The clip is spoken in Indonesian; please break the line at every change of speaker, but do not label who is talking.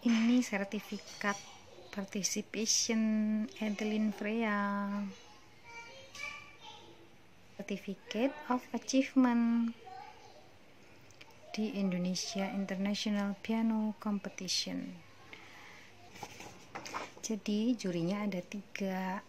ini sertifikat participation Edelin Freya. Certificate of Achievement di Indonesia International Piano Competition. Jadi jurinya ada tiga